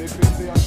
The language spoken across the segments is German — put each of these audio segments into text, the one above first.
DPC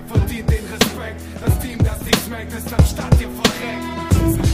ihr verdient den Respekt. Das Team, das dich schmeckt, ist am Start, ihr verreckt.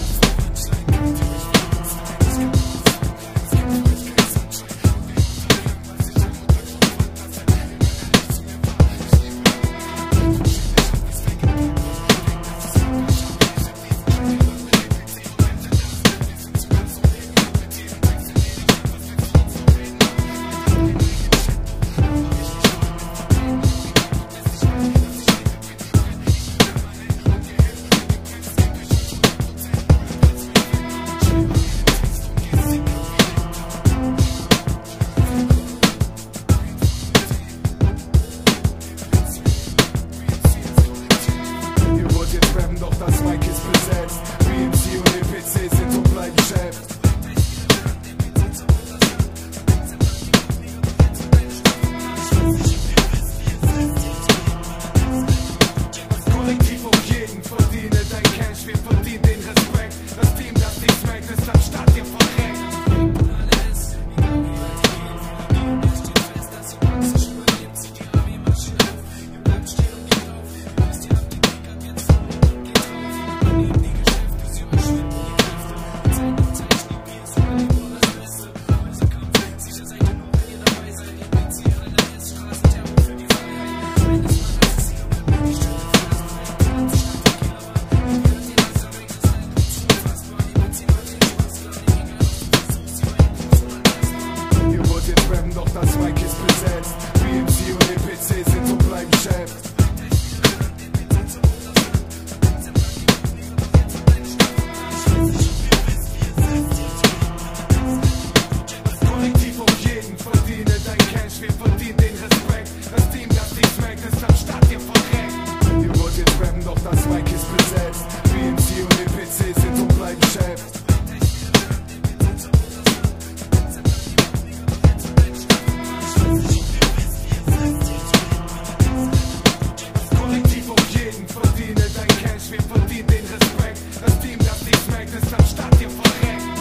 direita, que está tempo a rei.